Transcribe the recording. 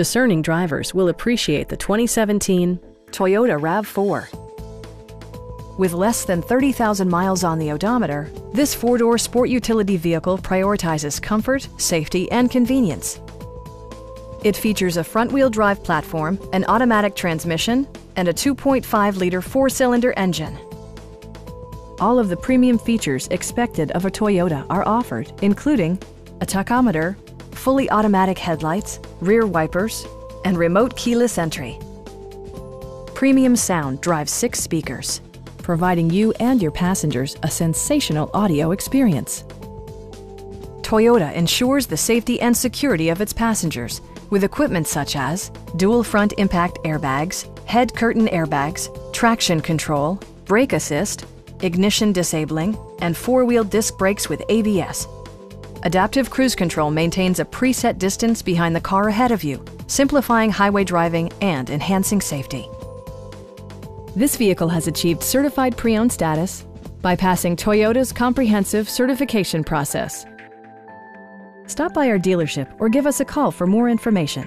Discerning drivers will appreciate the 2017 Toyota RAV4. With less than 30,000 miles on the odometer, this four-door sport utility vehicle prioritizes comfort, safety, and convenience. It features a front-wheel drive platform, an automatic transmission, and a 2.5-liter four-cylinder engine. All of the premium features expected of a Toyota are offered, including a tachometer, fully automatic headlights, rear wipers, and remote keyless entry. Premium sound drives six speakers, providing you and your passengers a sensational audio experience. Toyota ensures the safety and security of its passengers with equipment such as dual front impact airbags, head curtain airbags, traction control, brake assist, ignition disabling, and four-wheel disc brakes with ABS. Adaptive Cruise Control maintains a preset distance behind the car ahead of you, simplifying highway driving and enhancing safety. This vehicle has achieved certified pre-owned status by passing Toyota's comprehensive certification process. Stop by our dealership or give us a call for more information.